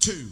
two,